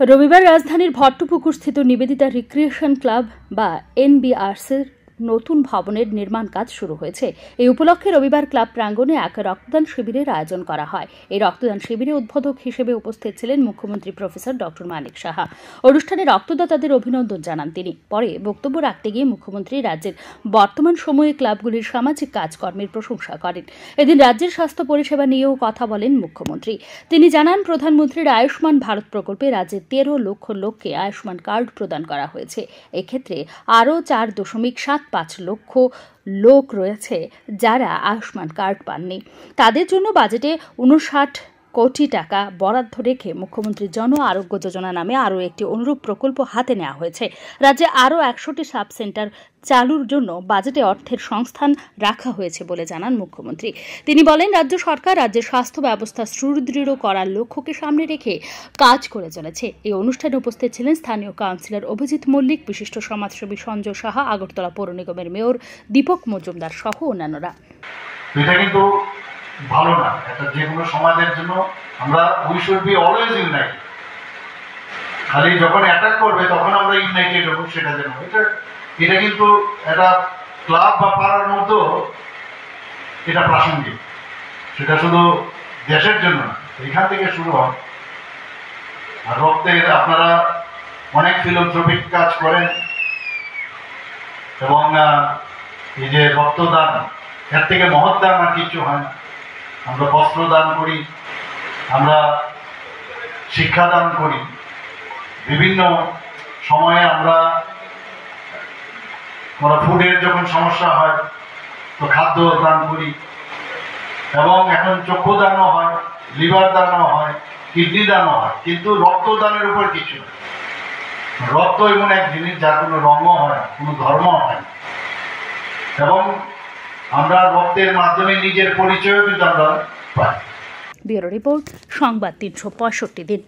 রবিবার রাজধানীর ভট্টপুকুরস্থিত Nivedita recreation club বা এনবিআরসির নতুন ভবনের নির্মাণ কাজ শুরু হয়েছে। এই উপলক্ষে রবিবার ক্লাব প্রাঙ্গণে এক রক্তদান শিবিরের আয়োজন করা হয়। এই রক্তদান শিবিরে উদ্বোধক হিসেবে উপস্থিত ছিলেন মুখ্যমন্ত্রী প্রফেসর ডক্টর মানিক সাহা। অনুষ্ঠানে রক্তদাতাদের অভিনন্দন জানান তিনি। পরে বক্তব্য রাখতে গিয়ে মুখ্যমন্ত্রী রাজ্যের বর্তমান সময়ে ক্লাবগুলির সামাজিক কাজকর্মের প্রশংসা করেন। এদিন রাজ্যের স্বাস্থ্য পরিষেবা নিয়েও কথা বলেন মুখ্যমন্ত্রী। তিনি জানান, প্রধানমন্ত্রীর আয়ুষ্মান ভারত প্রকল্পে রাজ্যের তেরো লক্ষ লোককে আয়ুষ্মান কার্ড প্রদান করা হয়েছে। এক্ষেত্রে আরও চার দশমিক সাত পাঁচ লক্ষ লোক রয়েছে যারা আয়ুষ্মান কার্ড পাননি। তাদের জন্য বাজেটে উনষাট কোটি টাকা বরাদ্দ রেখে মুখ্যমন্ত্রী জন আরোগ্য যোজনা নামে আরও একটি অনুরূপ প্রকল্প হাতে নেওয়া হয়েছে। রাজ্যে আরও একশোটি সাব সেন্টার চালুর জন্য বাজেটে অর্থের সংস্থান রাখা হয়েছে বলে জানান মুখ্যমন্ত্রী। তিনি বলেন, রাজ্য সরকার রাজ্যের স্বাস্থ্য ব্যবস্থা সুদৃঢ় করার লক্ষ্যকে সামনে রেখে কাজ করে চলেছে। এই অনুষ্ঠানে উপস্থিত ছিলেন স্থানীয় কাউন্সিলর অভিজিৎ মল্লিক, বিশিষ্ট সমাজসেবী সঞ্জয় সাহা, আগরতলা পৌর নিগমের মেয়র দীপক মজুমদার সহ অন্যান্যরা। ভালো না। একটা যে কোনো সমাজের জন্য আমরা we should be always united খালি যখন অ্যাটাক করবে, তখন আমরা ইউনাইটেড হব, সেটা যেন এটা এটা কিন্তু একটা ক্লাব বা পাড়ার মতো এটা প্রাসঙ্গিক। সেটা শুধু দেশের জন্য না, এখান থেকে শুরু হয়। আর রক্তের আপনারা অনেক ফিলোথ্রপিক কাজ করেন। এবং এই যে রক্তদান, এর থেকে মহৎ দান আর কিছু হয় না। আমরা বস্ত্র দান করি, আমরা শিক্ষা দান করি। বিভিন্ন সময়ে আমরা কোনো ফুডের যখন সমস্যা হয়, তো খাদ্য দান করি। এবং এখন চক্ষু দানও হয়, লিভার দানও হয়, কিডনি দানও হয়, কিন্তু রক্তদানের উপর কিছু রক্ত এমন এক জিনিস যার কোনো রঙও হয় না, কোনো ধর্ম হয় না। এবং আমরা রক্তের মাধ্যমে নিজের পরিচয়ও কিন্তু আমরা পাই ব্যুরো রিপোর্ট সংবাদ তিনশো পঁয়ষট্টি দিন।